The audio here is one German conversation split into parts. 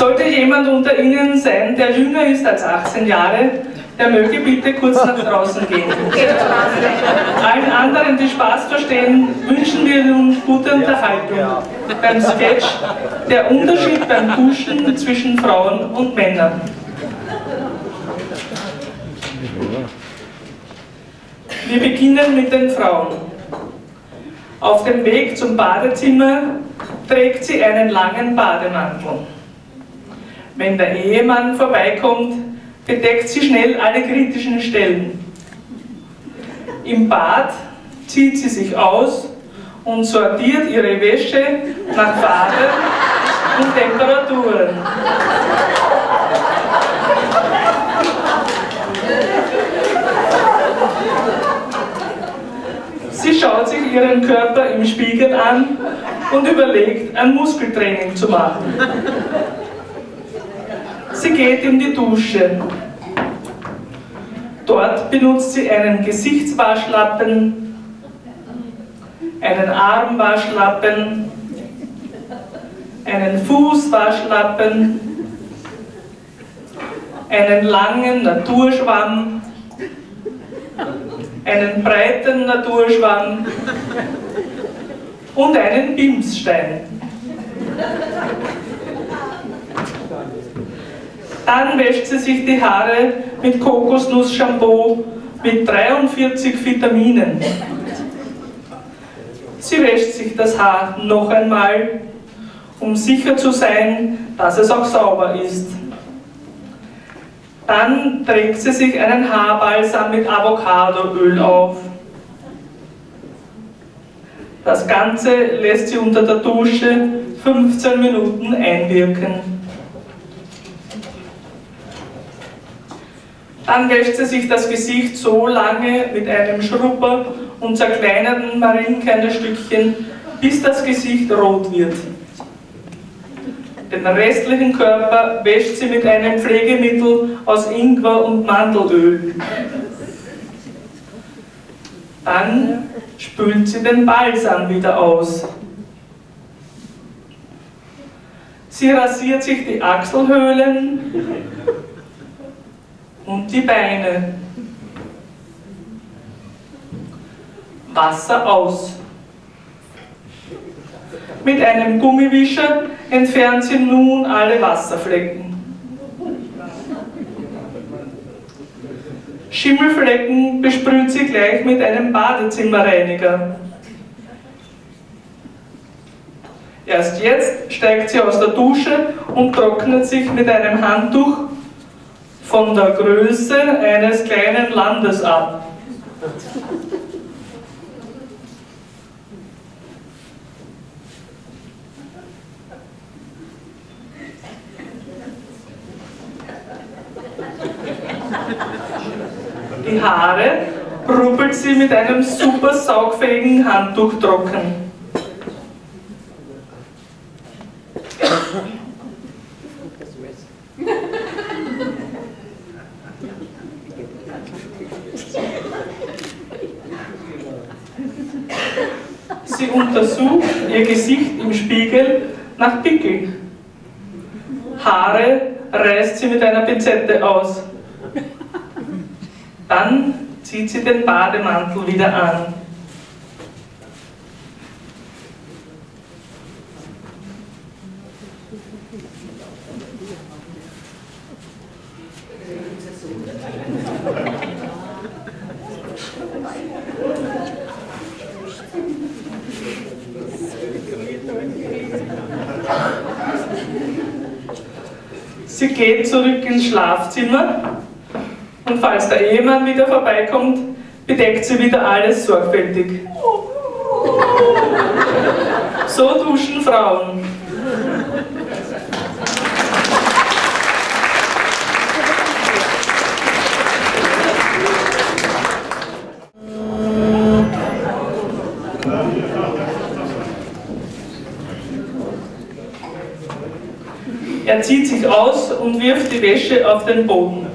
Sollte jemand unter Ihnen sein, der jünger ist als 18 Jahre, der möge bitte kurz nach draußen gehen. Allen anderen, die Spaß verstehen, wünschen wir nun gute Unterhaltung beim Sketch Der Unterschied beim Duschen zwischen Frauen und Männern. Wir beginnen mit den Frauen. Auf dem Weg zum Badezimmer trägt sie einen langen Bademantel. Wenn der Ehemann vorbeikommt, bedeckt sie schnell alle kritischen Stellen. Im Bad zieht sie sich aus und sortiert ihre Wäsche nach Farbe und Temperaturen. Sie schaut sich ihren Körper im Spiegel an und überlegt, ein Muskeltraining zu machen. Sie geht in die Dusche. Dort benutzt sie einen Gesichtswaschlappen, einen Armwaschlappen, einen Fußwaschlappen, einen langen Naturschwamm, einen breiten Naturschwamm und einen Bimsstein. Dann wäscht sie sich die Haare mit Kokosnuss-Shampoo mit 43 Vitaminen. Sie wäscht sich das Haar noch einmal, um sicher zu sein, dass es auch sauber ist. Dann trägt sie sich einen Haarbalsam mit Avocadoöl auf. Das Ganze lässt sie unter der Dusche 15 Minuten einwirken. Dann wäscht sie sich das Gesicht so lange mit einem Schrubber und zerkleinerten Marienkernestückchen, bis das Gesicht rot wird. Den restlichen Körper wäscht sie mit einem Pflegemittel aus Ingwer und Mandelöl. Dann spült sie den Balsam wieder aus. Sie rasiert sich die Achselhöhlen und die Beine. Wasser aus. Mit einem Gummiwischer entfernt sie nun alle Wasserflecken. Schimmelflecken besprüht sie gleich mit einem Badezimmerreiniger. Erst jetzt steigt sie aus der Dusche und trocknet sich mit einem Handtuch von der Größe eines kleinen Landes ab. Die Haare rubbelt sie mit einem super saugfähigen Handtuch trocken. Sie untersucht ihr Gesicht im Spiegel nach Pickeln. Haare reißt sie mit einer Pinzette aus. Dann zieht sie den Bademantel wieder an. Sie geht zurück ins Schlafzimmer und falls der Ehemann wieder vorbeikommt, bedeckt sie wieder alles sorgfältig. So duschen Frauen. Er zieht sich aus und wirft die Wäsche auf den Boden.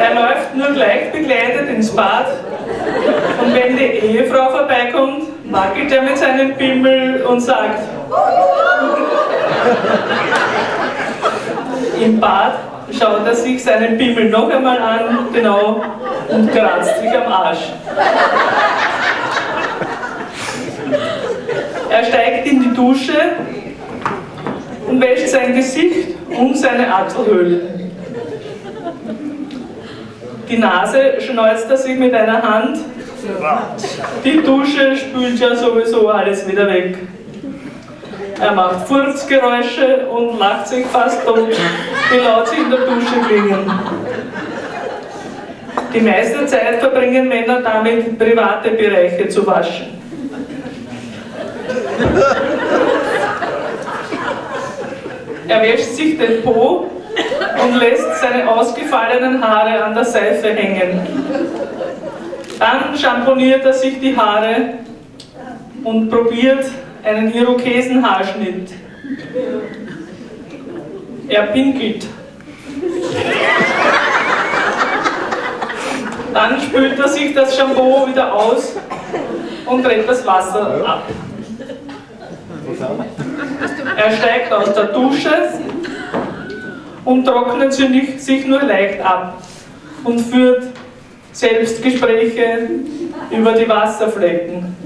Er läuft nur leicht begleitet ins Bad und wenn die Ehefrau vorbeikommt, wackelt er mit seinem Bimmel und sagt: Im Bad schaut er sich seinen Pimmel noch einmal an, genau, und kratzt sich am Arsch. Er steigt in die Dusche und wäscht sein Gesicht und seine Achselhöhlen. Die Nase schneuzt er sich mit einer Hand. Die Dusche spült ja sowieso alles wieder weg. Er macht Furzgeräusche und lacht sich fast tot, wie laut sie in der Dusche klingen. Die meiste Zeit verbringen Männer damit, private Bereiche zu waschen. Er wäscht sich den Po und lässt seine ausgefallenen Haare an der Seife hängen. Dann schamponiert er sich die Haare und probiert einen Irokesenhaarschnitt. Er pinkelt. Dann spült er sich das Shampoo wieder aus und dreht das Wasser ab. Er steigt aus der Dusche und trocknet sich nur leicht ab und führt Selbstgespräche über die Wasserflecken.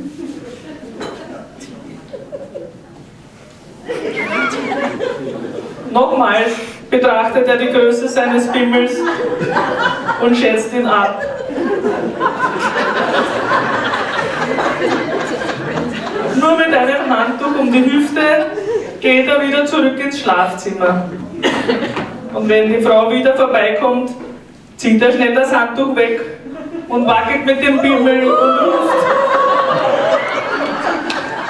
Nochmals betrachtet er die Größe seines Bimmels und schätzt ihn ab. Nur mit einem Handtuch um die Hüfte geht er wieder zurück ins Schlafzimmer. Und wenn die Frau wieder vorbeikommt, zieht er schnell das Handtuch weg und wackelt mit dem Bimmel und ruft.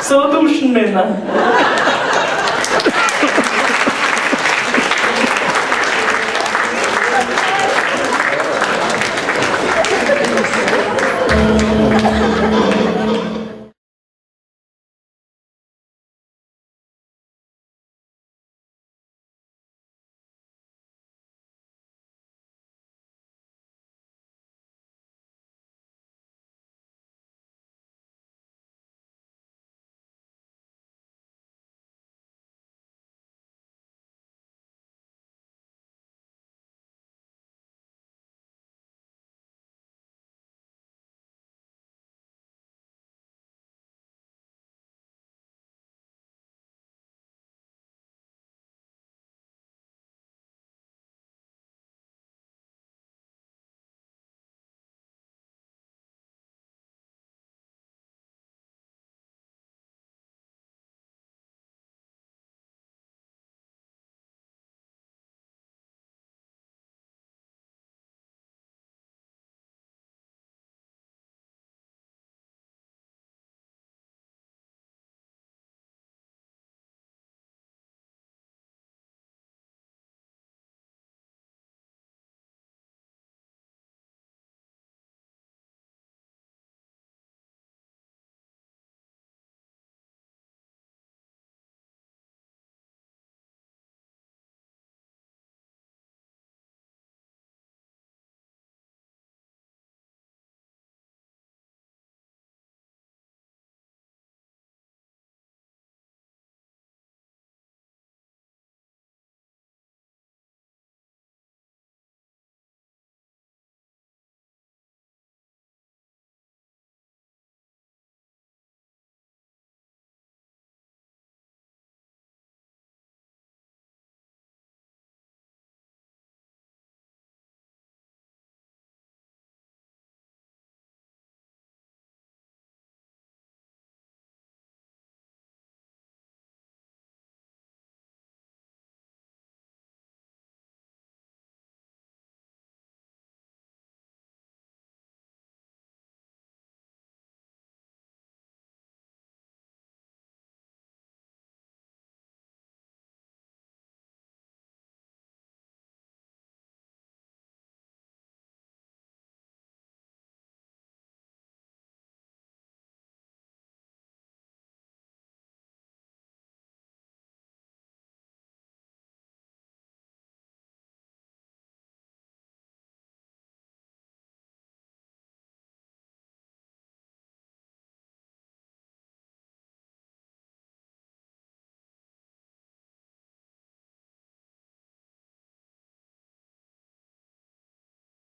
So duschen Männer.